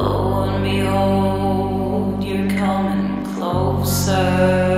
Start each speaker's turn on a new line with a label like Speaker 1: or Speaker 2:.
Speaker 1: Lo and behold, you're coming closer.